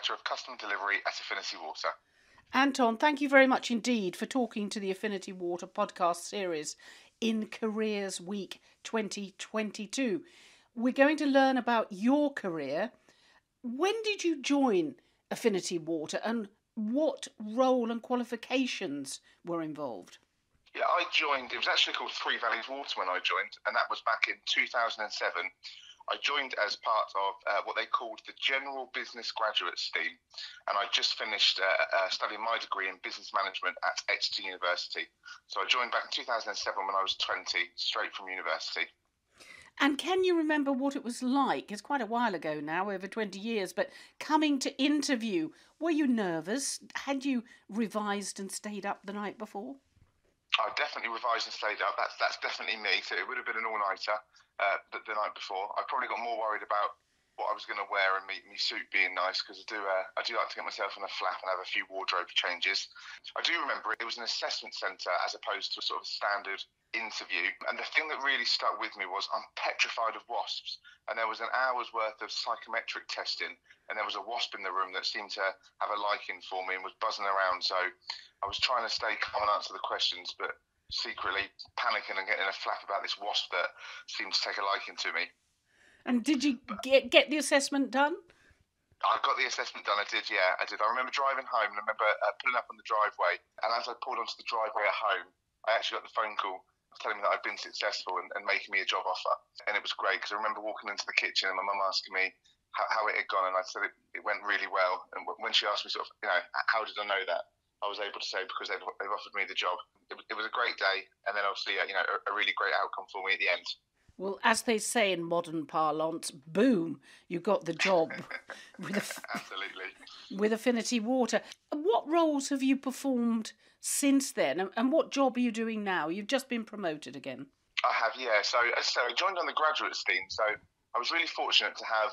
Director of Customer Delivery at Affinity Water. Anton, thank you very much indeed for talking to the Affinity Water podcast series in Careers Week 2022. We're going to learn about your career. When did you join Affinity Water and what role and qualifications were involved? Yeah, I joined, it was actually called Three Valleys Water when I joined, and that was back in 2007. I joined as part of uh, what they called the General Business Graduate Scheme, and I just finished uh, uh, studying my degree in business management at Exeter University. So I joined back in 2007 when I was 20, straight from university. And can you remember what it was like? It's quite a while ago now, over 20 years, but coming to interview, were you nervous? Had you revised and stayed up the night before? I definitely revised and stayed up. That's that's definitely me. So it would have been an all nighter uh, the, the, night before. I probably got more worried about what I was going to wear and me, me suit being nice because I do uh, I do like to get myself in a flap and have a few wardrobe changes. I do remember it, was an assessment centre as opposed to a sort of standard interview. And the thing that really stuck with me was I'm petrified of wasps. And there was an hour's worth of psychometric testing, and there was a wasp in the room that seemed to have a liking for me and was buzzing around. So I was trying to stay calm and answer the questions, but secretly panicking and getting a flap about this wasp that seemed to take a liking to me. And did you get get the assessment done? I got the assessment done. I did, yeah, I did. I remember driving home and I remember uh, pulling up on the driveway. And as I pulled onto the driveway at home, I actually got the phone call telling me that I'd been successful and, and making me a job offer. And it was great because I remember walking into the kitchen and my mum asking me how, how, it had gone, and I said it, it went really well. And when she asked me, sort of, you know, how did I know that? I was able to say because they've, they've offered me the job. It, it was a great day, and then obviously, uh, you know, a, a really great outcome for me at the end. Well, as they say in modern parlance, boom, you got the job with absolutely with Affinity Water. What roles have you performed since then, and what job are you doing now? You've just been promoted again. I have, yeah. So, I, I joined on the graduate scheme, so I was really fortunate to have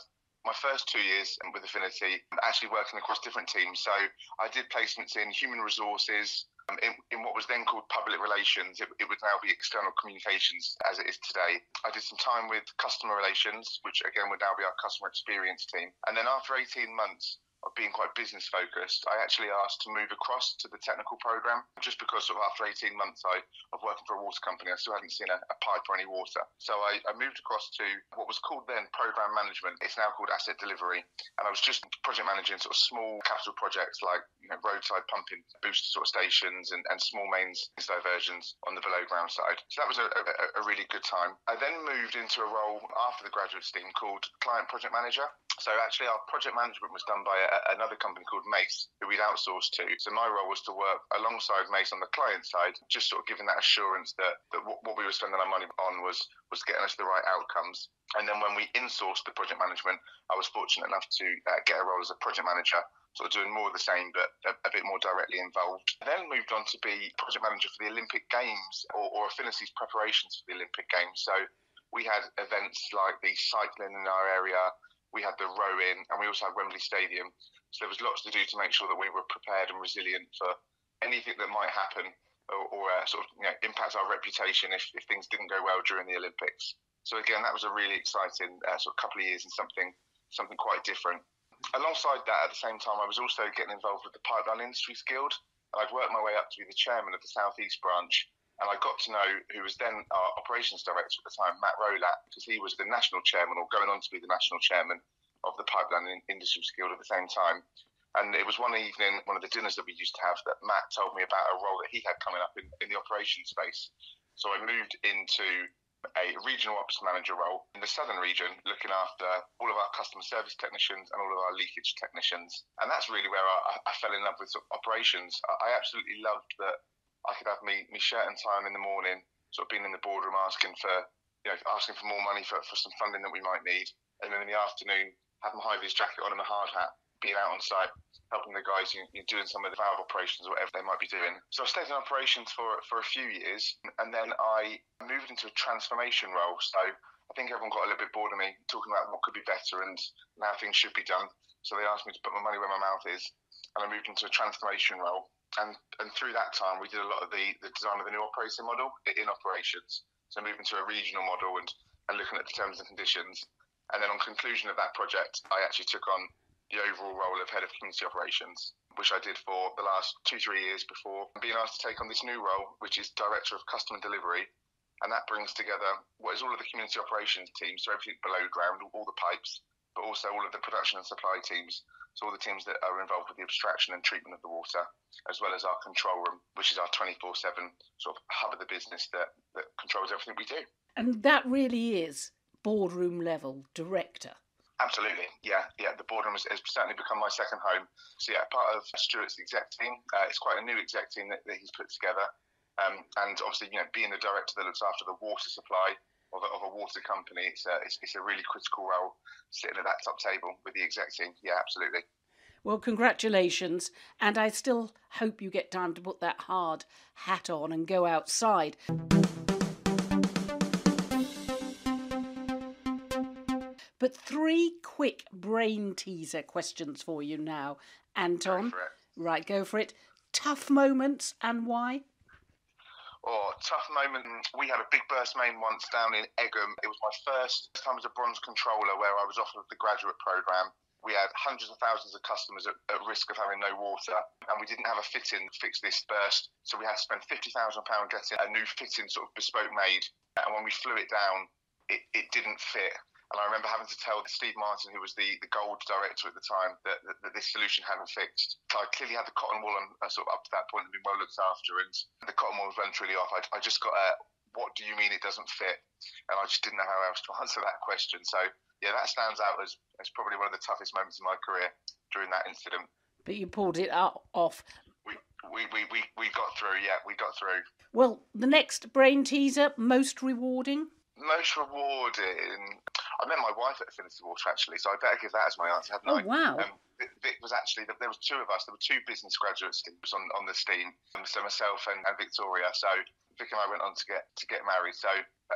my first two years with Affinity actually working across different teams. So I did placements in human resources, um, in, in, what was then called public relations. It, it, would now be external communications as it is today. I did some time with customer relations, which again would now be our customer experience team. And then after 18 months, of being quite business focused, I actually asked to move across to the technical program just because sort of after 18 months I, of working for a water company, I still hadn't seen a, a pipe or any water. So I, I, moved across to what was called then program management. It's now called asset delivery. And I was just project managing sort of small capital projects like you know roadside pumping booster sort of stations and, and small mains diversions on the below ground side. So that was a, a, a really good time. I then moved into a role after the graduate scheme called client project manager. So actually, our project management was done by a, another company called Mace, who we'd outsourced to. So my role was to work alongside Mace on the client side, just sort of giving that assurance that, that what, what we were spending our money on was was getting us the right outcomes. And then when we insourced the project management, I was fortunate enough to uh, get a role as a project manager sort of doing more of the same, but a, a, bit more directly involved. Then moved on to be project manager for the Olympic Games or, or Affinity's preparations for the Olympic Games. So we had events like the cycling in our area, we had the rowing, and we also had Wembley Stadium. So there was lots to do to make sure that we were prepared and resilient for anything that might happen or, or uh, sort of you know, impact our reputation if, if things didn't go well during the Olympics. So again, that was a really exciting uh, sort of couple of years and something something quite different. Alongside that, at the same time, I was also getting involved with the Pipeline Industries Guild, and I'd worked my way up to be the chairman of the Southeast branch. And I got to know who was then our operations director at the time, Matt Rolat, because he was the national chairman or going on to be the national chairman of the Pipeline Industries Guild at the same time. And it was one evening, one of the dinners that we used to have, that Matt told me about a role that he had coming up in, in the operations space. So I moved into a regional ops manager role in the southern region, looking after all of our customer service technicians and all of our leakage technicians. And that's really where I, I fell in love with, operations. I absolutely loved that I could have me, me shirt and tie on in the morning, sort of being in the boardroom asking for, you know, asking for more money for, for some funding that we might need. And then in the afternoon, have my high vis jacket on and my hard hat, being out on site, helping the guys you know, doing some of the valve operations or whatever they might be doing. So I stayed in operations for, for a few years and then I moved into a transformation role. So I think everyone got a little bit bored of me talking about what could be better and how things should be done. So they asked me to put my money where my mouth is and I moved into a transformation role and and through that time we did a lot of the, the design of the new operating model in operations. So moving to a regional model and, and looking at the terms and conditions. And then on conclusion of that project, I actually took on the overall role of head of community operations, which I did for the last two, three years before being asked to take on this new role, which is director of customer delivery. And that brings together what is all of the community operations teams, so everything below ground, all the pipes, but also all of the production and supply teams. So all the teams that are involved with the abstraction and treatment of the water, as well as our control room, which is our 24/7 sort of hub of the business that, that controls everything we do. And that really is boardroom level director. Absolutely, yeah, yeah. The boardroom has, has, certainly become my second home. So yeah, part of Stuart's exec team. Uh, it's quite a new exec team that, that he's put together, um, and obviously, you know, being the director that looks after the water supply of a, of a water company, it's a, it's, it's a really critical role sitting at that top table with the exec team. Yeah, absolutely. Well, congratulations, and I still hope you get time to put that hard hat on and go outside. But three quick brain teaser questions for you now, Anton. Go right, go for it. Tough moments and why? Oh, tough moment. We had a big burst main once down in Egham. It was my first time as a bronze controller where I was offered the graduate programme. We had hundreds of thousands of customers at, at, risk of having no water, and we didn't have a fitting to fix this burst. So we had to spend £50,000 getting a new fitting sort of bespoke made. And when we flew it down, it, it didn't fit. And I remember having to tell Steve Martin, who was the, the gold director at the time, that, that, that this solution hadn't fixed. So I clearly had the cotton wool and uh, sort of up to that point and been well looked after, and the cotton wool was run truly off. I, I just got a, what do you mean it doesn't fit? And I just didn't know how else to answer that question. So yeah, that stands out as, as probably one of the toughest moments in my career during that incident. But you pulled it out, off. We, we, we, we, we got through, yeah, we got through. Well, the next brain teaser, most rewarding? Most rewarding. I met my wife at Affinity Water actually, so I better give that as my answer, hadn't oh, I? wow. Um, Vic was actually there was two of us. There were two business graduates on, on the team, so myself and, and Victoria. So Vic and I went on to get to get married. So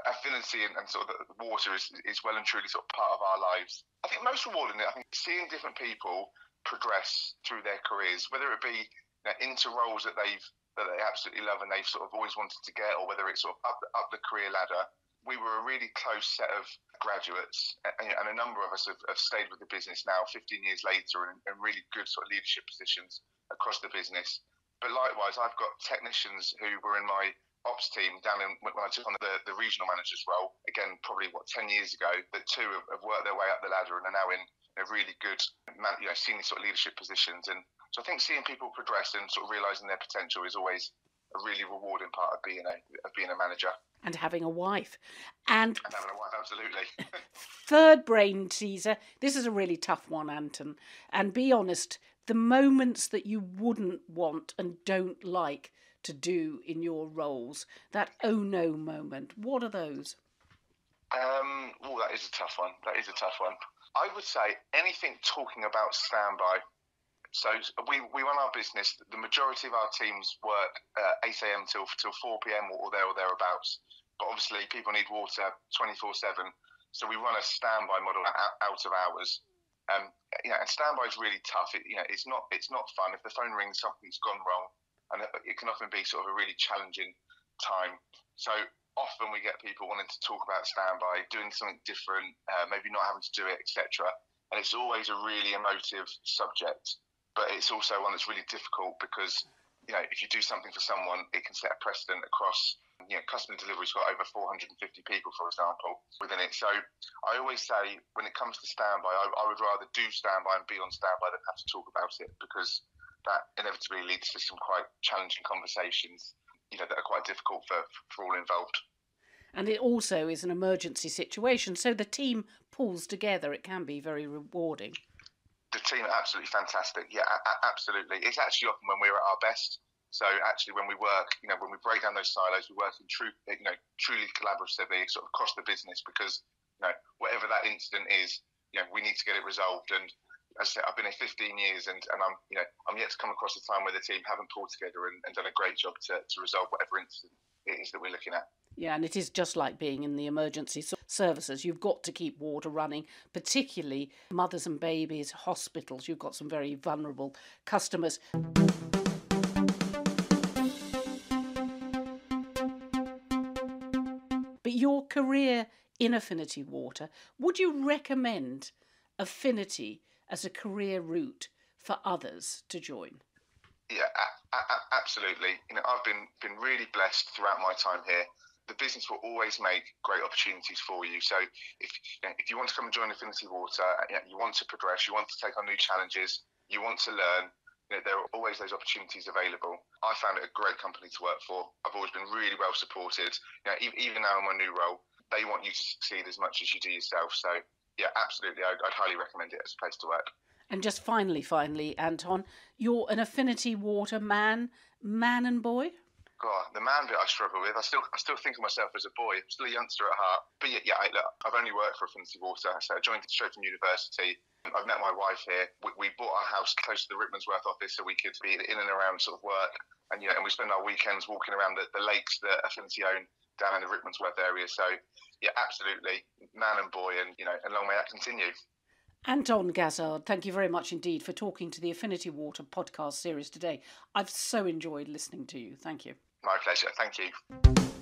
affinity and, and sort of the water is, is well and truly sort of part of our lives. I think most rewarding. I think seeing different people progress through their careers, whether it be you know, into roles that they've that they absolutely love and they've sort of always wanted to get, or whether it's sort of up up the career ladder we were a really close set of graduates, and, a number of us have, have, stayed with the business now 15 years later in, really good sort of leadership positions across the business. But likewise, I've got technicians who were in my ops team down in when I took on the, the regional manager's role, again, probably what, 10 years ago, that two have, have worked their way up the ladder and are now in really good, you know, senior sort of leadership positions. And so I think seeing people progress and sort of realizing their potential is always a really rewarding part of being a of being a manager and having a wife. And, and having a wife, absolutely. third brain teaser. This is a really tough one, Anton. And be honest, the moments that you wouldn't want and don't like to do in your roles, that oh no moment, what are those? Um, oh, that is a tough one. That is a tough one. I would say anything talking about standby so we, we run our business. The majority of our teams work uh, 8 a.m. till till 4 p.m. or there or thereabouts. But obviously, people need water 24/7. So we run a standby model out, of hours. Um, you know, and standby is really tough. It, you know, it's not it's not fun. If the phone rings, something's gone wrong, and it, it can often be sort of a really challenging time. So often we get people wanting to talk about standby, doing something different, uh, maybe not having to do it, etc. And it's always a really emotive subject but it's also one that's really difficult because you know if you do something for someone, it can set a precedent across. You know, customer delivery's got over 450 people, for example, within it. So I always say when it comes to standby, I, I would rather do standby and be on standby than have to talk about it because that inevitably leads to some quite challenging conversations. You know that are quite difficult for for all involved. And it also is an emergency situation, so the team pulls together. It can be very rewarding team are absolutely fantastic. Yeah, absolutely. It's actually often when we're at our best. So actually, when we work, you know, when we break down those silos, we work in true, you know, truly collaboratively, eh, sort of across the business, because you know, whatever that incident is, you know, we need to get it resolved. And as I said, I've been here 15 years, and, and I'm, you know, I'm yet to come across a time where the team haven't pulled together and, and done a great job to, to resolve whatever incident it is that we're looking at. Yeah, and it is just like being in the emergency services. You've got to keep water running, particularly mothers and babies, hospitals. You've got some very vulnerable customers. But your career in Affinity Water, would you recommend Affinity as a career route for others to join? Yeah, a- a- absolutely. You know, I've been been really blessed throughout my time here. The business will always make great opportunities for you. So if you know, if you want to come and join Affinity Water, you, know, you want to progress, you want to take on new challenges, you want to learn, you know, there are always those opportunities available. I found it a great company to work for. I've always been really well supported. Even now in my new role, they want you to succeed as much as you do yourself. So yeah, absolutely, I'd, I'd highly recommend it as a place to work. And just finally, finally, Anton, you're an affinity water man, man and boy. God, the man bit I struggle with. I still, I still think of myself as a boy. I'm still a youngster at heart. But yeah, yeah I, look, I've only worked for Affinity Water, so I joined straight from university. I've met my wife here. We, we bought our house close to the Rickmansworth office, so we could be in and around sort of work. And you know, and we spend our weekends walking around the, the lakes that Affinity own down in the Rickmansworth area. So yeah, absolutely, man and boy, and you know, and long may that continue. Anton Gazzard, thank you very much indeed for talking to the Affinity Water podcast series today. I've so enjoyed listening to you. Thank you. My pleasure. Thank you.